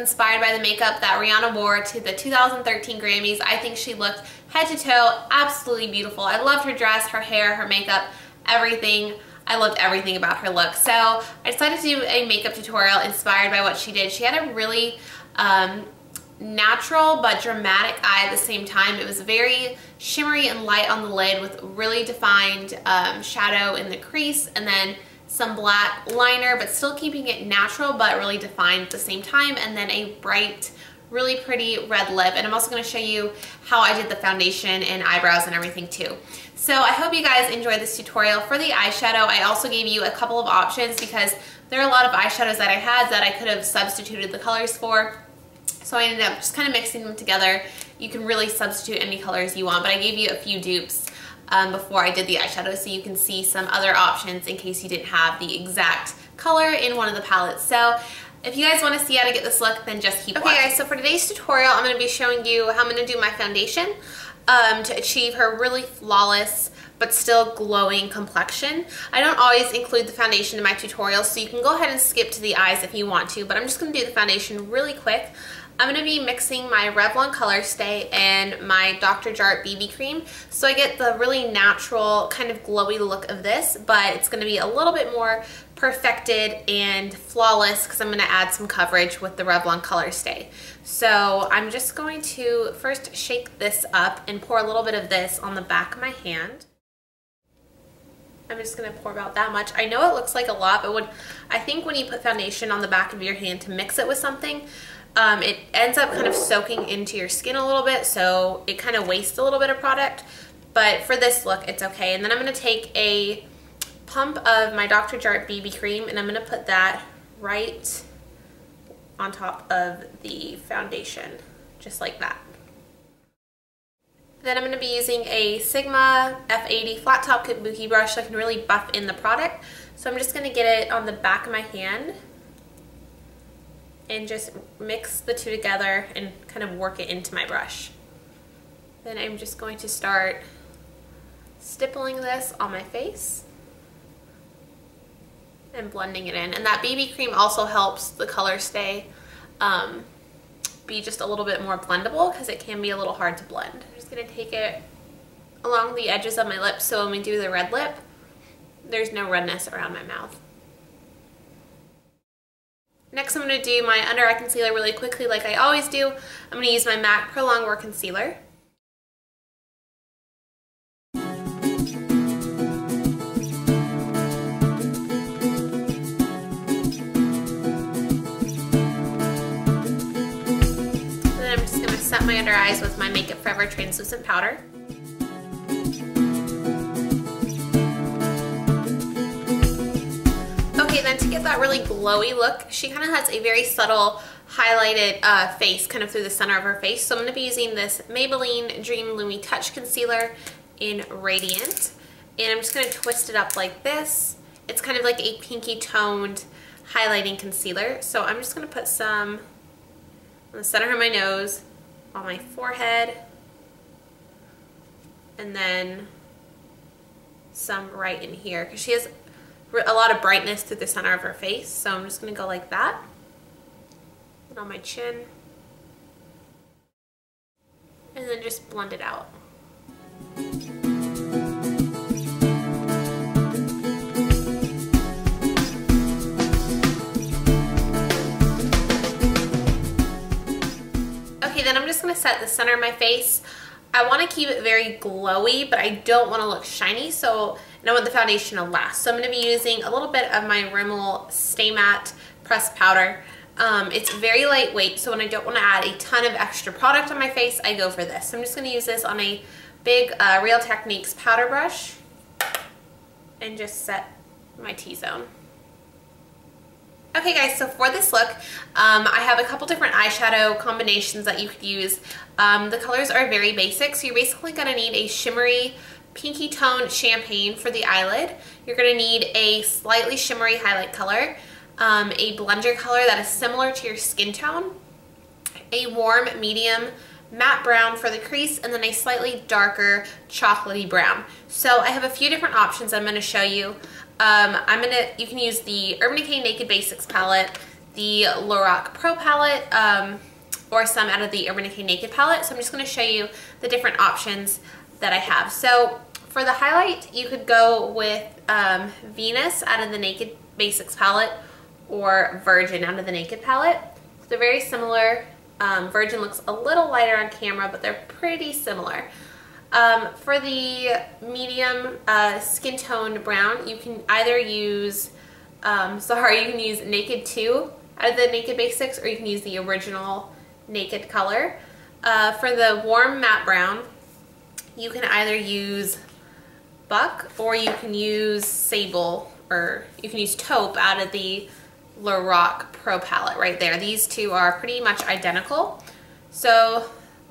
inspired by the makeup that Rihanna wore to the 2013 Grammys. I think she looked head to toe absolutely beautiful. I loved her dress, her hair, her makeup, everything. I loved everything about her look. So I decided to do a makeup tutorial inspired by what she did. She had a really um, natural but dramatic eye at the same time. It was very shimmery and light on the lid with really defined um, shadow in the crease and then some black liner but still keeping it natural but really defined at the same time and then a bright really pretty red lip and I'm also going to show you how I did the foundation and eyebrows and everything too. So I hope you guys enjoyed this tutorial. For the eyeshadow I also gave you a couple of options because there are a lot of eyeshadows that I had that I could have substituted the colors for so I ended up just kind of mixing them together. You can really substitute any colors you want, but I gave you a few dupes um, before I did the eyeshadow so you can see some other options in case you didn't have the exact color in one of the palettes. So if you guys want to see how to get this look, then just keep okay, watching. Okay guys, so for today's tutorial, I'm going to be showing you how I'm going to do my foundation um, to achieve her really flawless but still glowing complexion. I don't always include the foundation in my tutorials, so you can go ahead and skip to the eyes if you want to, but I'm just going to do the foundation really quick. I'm going to be mixing my Revlon Color Stay and my Dr. Jart BB Cream. So I get the really natural kind of glowy look of this, but it's going to be a little bit more perfected and flawless because I'm going to add some coverage with the Revlon Color Stay. So I'm just going to first shake this up and pour a little bit of this on the back of my hand. I'm just going to pour about that much. I know it looks like a lot, but when I think when you put foundation on the back of your hand to mix it with something, um, it ends up kind of soaking into your skin a little bit, so it kind of wastes a little bit of product. But for this look, it's okay. And then I'm going to take a pump of my Dr. Jart BB cream, and I'm going to put that right on top of the foundation, just like that. Then I'm going to be using a Sigma F80 flat top kabuki brush so I can really buff in the product. So I'm just going to get it on the back of my hand and just mix the two together and kind of work it into my brush. Then I'm just going to start stippling this on my face and blending it in. And that BB cream also helps the color stay um, be just a little bit more blendable because it can be a little hard to blend. I'm just going to take it along the edges of my lips so when we do the red lip, there's no redness around my mouth. Next I'm going to do my under eye concealer really quickly like I always do. I'm going to use my MAC Pro Longwear Concealer. then I'm just going to set my under eyes with my Makeup Forever Translucent Powder. Get that really glowy look, she kind of has a very subtle highlighted uh, face kind of through the center of her face. So I'm going to be using this Maybelline Dream Lumi Touch Concealer in Radiant. And I'm just going to twist it up like this. It's kind of like a pinky toned highlighting concealer. So I'm just going to put some on the center of my nose, on my forehead, and then some right in here because she has a lot of brightness to the center of her face. So I'm just going to go like that. And on my chin. And then just blend it out. Okay, then I'm just going to set the center of my face. I want to keep it very glowy, but I don't want to look shiny, so and I want the foundation to last. So I'm going to be using a little bit of my Rimmel Stay Matte Pressed Powder. Um, it's very lightweight, so when I don't want to add a ton of extra product on my face, I go for this. So I'm just going to use this on a big uh, Real Techniques powder brush and just set my T-zone. Okay guys, so for this look, um, I have a couple different eyeshadow combinations that you could use. Um, the colors are very basic, so you're basically going to need a shimmery pinky tone champagne for the eyelid. You're going to need a slightly shimmery highlight color, um, a blender color that is similar to your skin tone, a warm medium matte brown for the crease, and then a slightly darker chocolatey brown. So I have a few different options I'm going to show you. Um, I'm going to, you can use the Urban Decay Naked Basics palette. the Lorac Pro palette um, or some out of the Urban Decay Naked palette. So I'm just going to show you the different options that I have. So for the highlight, you could go with um, Venus out of the Naked Basics palette or Virgin out of the Naked palette. They're very similar. Um, Virgin looks a little lighter on camera, but they're pretty similar. Um, for the medium uh, skin tone brown, you can either use, um, sorry, you can use Naked 2 out of the Naked Basics, or you can use the original Naked color. Uh, for the warm matte brown, you can either use Buck, or you can use Sable, or you can use Taupe out of the Lorac Pro palette right there. These two are pretty much identical. So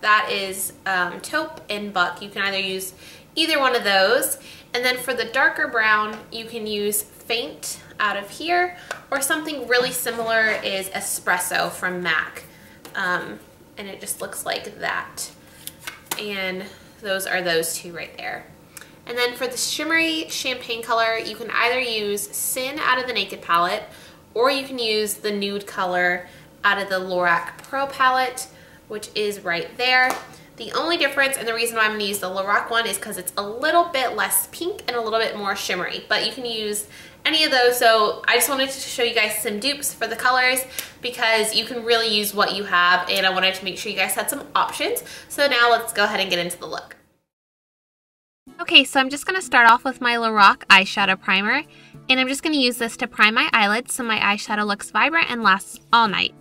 that is um, taupe and buck. You can either use either one of those. And then for the darker brown, you can use faint out of here, or something really similar is espresso from MAC. Um, and it just looks like that. And those are those two right there. And then for the shimmery champagne color, you can either use Sin out of the Naked palette, or you can use the nude color out of the Lorac Pro palette which is right there. The only difference and the reason why I'm going to use the Lorac one is because it's a little bit less pink and a little bit more shimmery, but you can use any of those. So I just wanted to show you guys some dupes for the colors because you can really use what you have and I wanted to make sure you guys had some options. So now let's go ahead and get into the look. Okay, so I'm just going to start off with my Lorac eyeshadow primer and I'm just going to use this to prime my eyelids so my eyeshadow looks vibrant and lasts all night.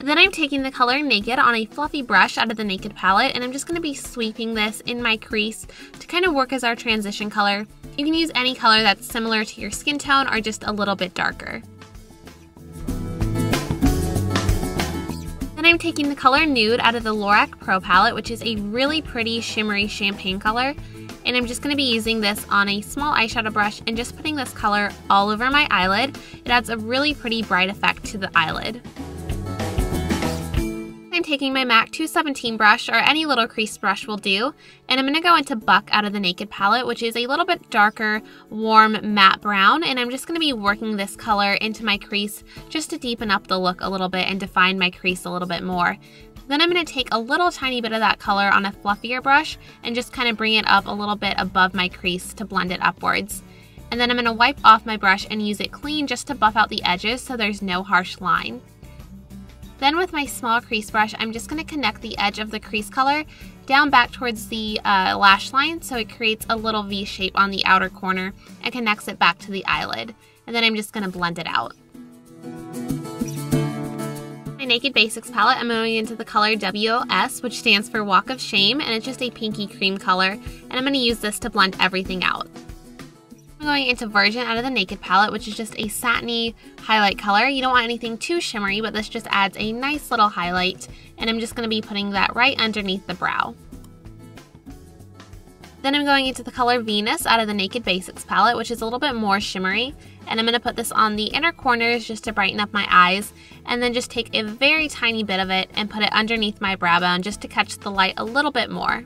Then I'm taking the color Naked on a fluffy brush out of the Naked palette and I'm just going to be sweeping this in my crease to kind of work as our transition color. You can use any color that's similar to your skin tone or just a little bit darker. Then I'm taking the color Nude out of the Lorac Pro palette, which is a really pretty shimmery champagne color. And I'm just going to be using this on a small eyeshadow brush and just putting this color all over my eyelid. It adds a really pretty bright effect to the eyelid. I'm taking my MAC 217 brush or any little crease brush will do and I'm going to go into Buck out of the Naked palette which is a little bit darker warm matte brown and I'm just going to be working this color into my crease just to deepen up the look a little bit and define my crease a little bit more. Then I'm going to take a little tiny bit of that color on a fluffier brush and just kind of bring it up a little bit above my crease to blend it upwards. And then I'm going to wipe off my brush and use it clean just to buff out the edges so there's no harsh line. Then with my small crease brush, I'm just going to connect the edge of the crease color down back towards the uh, lash line so it creates a little V shape on the outer corner and connects it back to the eyelid. And then I'm just going to blend it out. My Naked Basics palette, I'm going into the color WOS, which stands for Walk of Shame, and it's just a pinky cream color. And I'm going to use this to blend everything out. Going into Virgin out of the Naked palette, which is just a satiny highlight color. You don't want anything too shimmery, but this just adds a nice little highlight. And I'm just going to be putting that right underneath the brow. Then I'm going into the color Venus out of the Naked Basics palette, which is a little bit more shimmery. And I'm going to put this on the inner corners just to brighten up my eyes. And then just take a very tiny bit of it and put it underneath my brow bone just to catch the light a little bit more.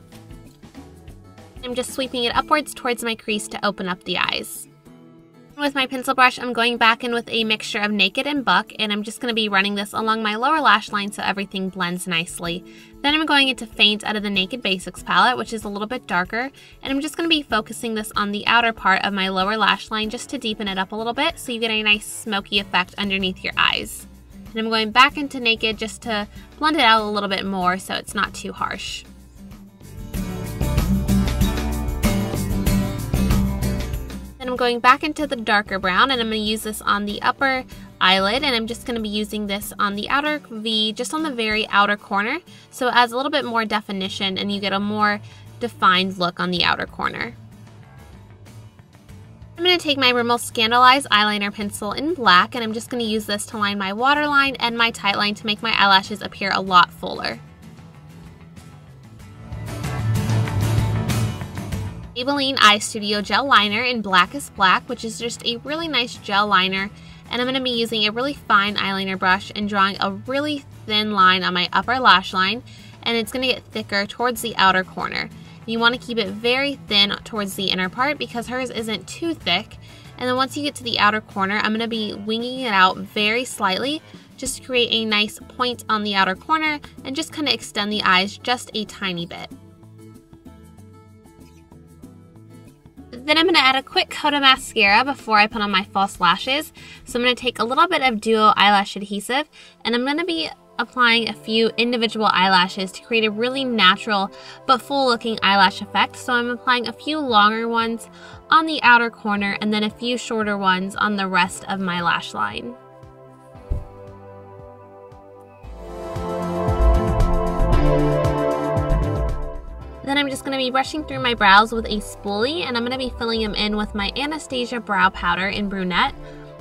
I'm just sweeping it upwards towards my crease to open up the eyes. With my pencil brush, I'm going back in with a mixture of Naked and Buck, and I'm just going to be running this along my lower lash line so everything blends nicely. Then I'm going into Faint out of the Naked Basics palette, which is a little bit darker, and I'm just going to be focusing this on the outer part of my lower lash line just to deepen it up a little bit so you get a nice smoky effect underneath your eyes. And I'm going back into Naked just to blend it out a little bit more so it's not too harsh. Going back into the darker brown and I'm going to use this on the upper eyelid and I'm just going to be using this on the outer V, just on the very outer corner. So it adds a little bit more definition and you get a more defined look on the outer corner. I'm going to take my Rimmel Scandaleyes eyeliner pencil in black and I'm just going to use this to line my waterline and my tight line to make my eyelashes appear a lot fuller. Maybelline Eye Studio Gel Liner in Blackest Black, which is just a really nice gel liner. And I'm going to be using a really fine eyeliner brush and drawing a really thin line on my upper lash line. And it's going to get thicker towards the outer corner. You want to keep it very thin towards the inner part because hers isn't too thick. And then once you get to the outer corner, I'm going to be winging it out very slightly just to create a nice point on the outer corner and just kind of extend the eyes just a tiny bit. Then I'm going to add a quick coat of mascara before I put on my false lashes. So I'm going to take a little bit of Duo Eyelash Adhesive and I'm going to be applying a few individual eyelashes to create a really natural but full looking eyelash effect. So I'm applying a few longer ones on the outer corner and then a few shorter ones on the rest of my lash line. Then I'm just going to be brushing through my brows with a spoolie and I'm going to be filling them in with my Anastasia Brow Powder in Brunette.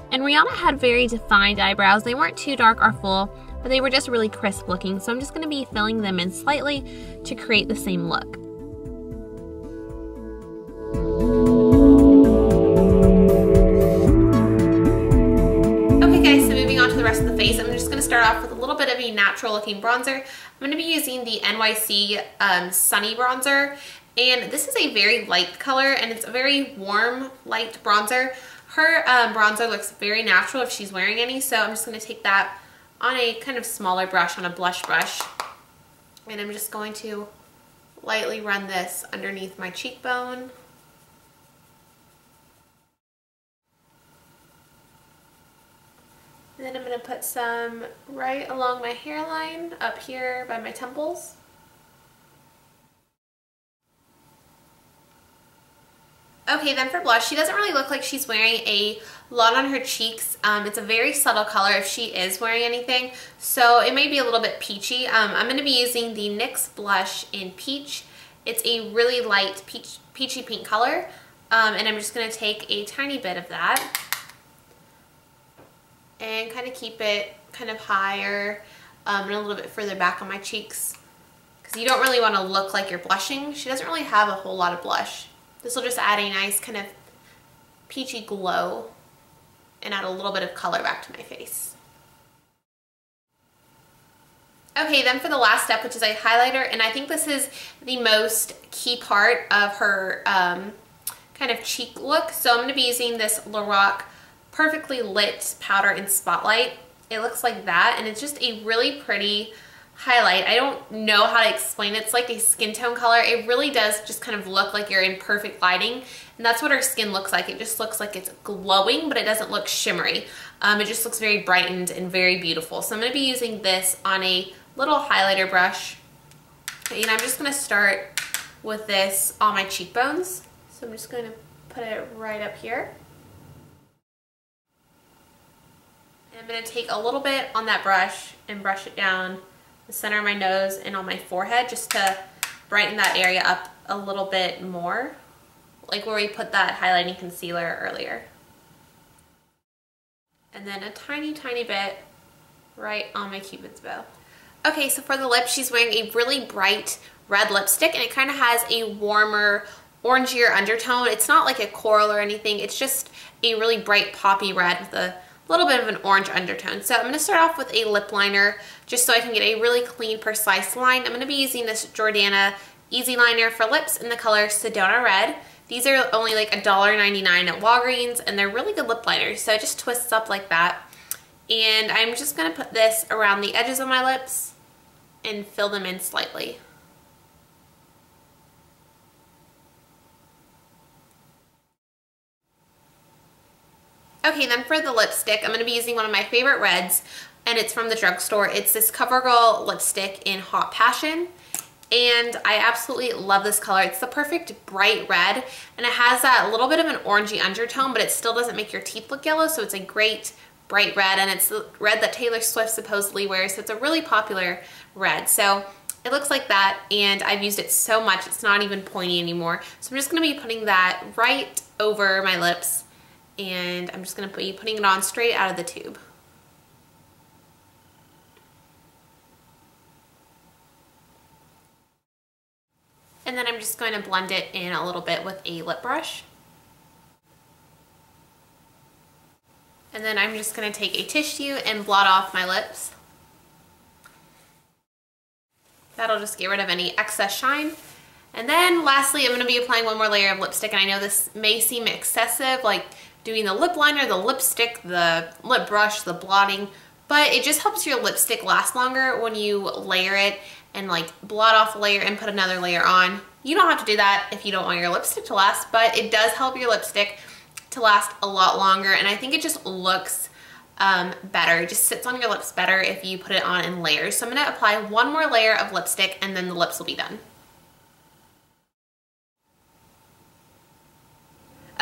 And Rihanna had very defined eyebrows. They weren't too dark or full, but they were just really crisp looking. So I'm just going to be filling them in slightly to create the same look. Start off with a little bit of a natural looking bronzer. I'm going to be using the NYC um, Sunny Bronzer. And this is a very light color and it's a very warm, light bronzer. Her um, bronzer looks very natural if she's wearing any. So I'm just going to take that on a kind of smaller brush, on a blush brush. And I'm just going to lightly run this underneath my cheekbone. And then I'm going to put some right along my hairline up here by my temples. Okay, then for blush, she doesn't really look like she's wearing a lot on her cheeks. Um, it's a very subtle color if she is wearing anything, so it may be a little bit peachy. Um, I'm going to be using the NYX blush in Peach. It's a really light peach, peachy pink color, um, and I'm just going to take a tiny bit of that and kind of keep it kind of higher um, and a little bit further back on my cheeks because you don't really want to look like you're blushing. She doesn't really have a whole lot of blush. This will just add a nice kind of peachy glow and add a little bit of color back to my face. Okay, then for the last step, which is a highlighter, and I think this is the most key part of her um, kind of cheek look. So I'm going to be using this Lorac perfectly lit powder in Spotlight. It looks like that and it's just a really pretty highlight. I don't know how to explain it. It's like a skin tone color. It really does just kind of look like you're in perfect lighting and that's what her skin looks like. It just looks like it's glowing but it doesn't look shimmery. Um, it just looks very brightened and very beautiful. So I'm going to be using this on a little highlighter brush and I'm just going to start with this on my cheekbones. So I'm just going to put it right up here. I'm going to take a little bit on that brush and brush it down the center of my nose and on my forehead just to brighten that area up a little bit more, like where we put that highlighting concealer earlier. And then a tiny, tiny bit right on my cupid's bow. Okay, so for the lips, she's wearing a really bright red lipstick and it kind of has a warmer, orangier undertone. It's not like a coral or anything. It's just a really bright poppy red with a little bit of an orange undertone. So I'm going to start off with a lip liner just so I can get a really clean, precise line. I'm going to be using this Jordana Easy Liner for lips in the color Sedona Red. These are only like $1.99 at Walgreens and they're really good lip liners. So it just twists up like that. And I'm just going to put this around the edges of my lips and fill them in slightly. Okay, then for the lipstick, I'm going to be using one of my favorite reds, and it's from the drugstore. It's this CoverGirl lipstick in Hot Passion, and I absolutely love this color. It's the perfect bright red, and it has that little bit of an orangey undertone, but it still doesn't make your teeth look yellow, so it's a great bright red, and it's the red that Taylor Swift supposedly wears, so it's a really popular red. So it looks like that, and I've used it so much, it's not even pointy anymore. So I'm just going to be putting that right over my lips and I'm just going to be putting it on straight out of the tube. And then I'm just going to blend it in a little bit with a lip brush. And then I'm just going to take a tissue and blot off my lips. That'll just get rid of any excess shine. And then lastly, I'm going to be applying one more layer of lipstick. And I know this may seem excessive, like doing the lip liner, the lipstick, the lip brush, the blotting, but it just helps your lipstick last longer when you layer it and like blot off a layer and put another layer on. You don't have to do that if you don't want your lipstick to last, but it does help your lipstick to last a lot longer and I think it just looks um, better. It just sits on your lips better if you put it on in layers. So I'm gonna apply one more layer of lipstick and then the lips will be done.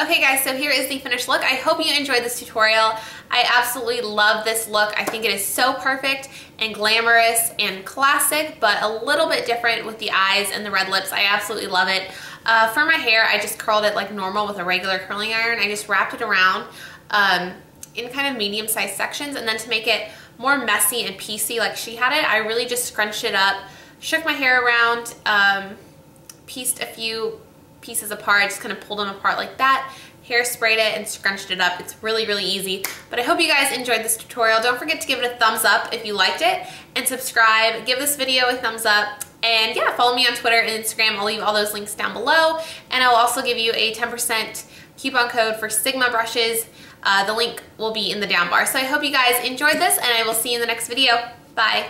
Okay guys, so here is the finished look. I hope you enjoyed this tutorial. I absolutely love this look. I think it is so perfect and glamorous and classic, but a little bit different with the eyes and the red lips. I absolutely love it. Uh, for my hair, I just curled it like normal with a regular curling iron. I just wrapped it around um, in kind of medium-sized sections, and then to make it more messy and piecey like she had it, I really just scrunched it up, shook my hair around, um, pieced a few pieces apart, just kind of pulled them apart like that, hairsprayed it and scrunched it up. It's really, really easy. But I hope you guys enjoyed this tutorial. Don't forget to give it a thumbs up if you liked it and subscribe. Give this video a thumbs up. And yeah, follow me on Twitter and Instagram. I'll leave all those links down below. And I'll also give you a 10% coupon code for Sigma brushes. Uh, the link will be in the down bar. So I hope you guys enjoyed this and I will see you in the next video. Bye.